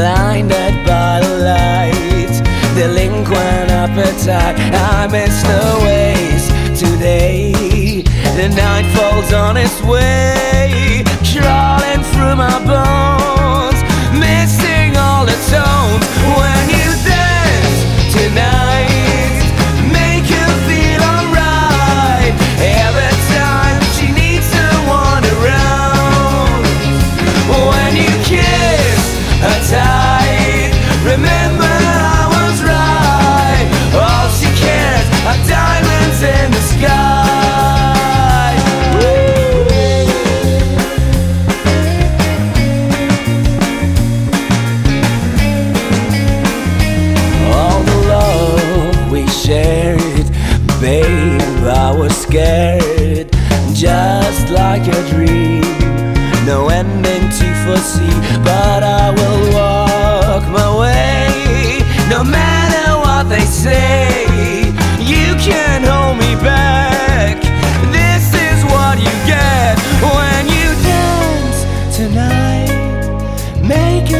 blinded by the light. Delinquent appetite, I miss the ways today. The night falls on its way crawling through my bones. I was scared, just like a dream. No ending to foresee, but I will walk my way. No matter what they say, you can't hold me back. This is what you get when you dance tonight. Make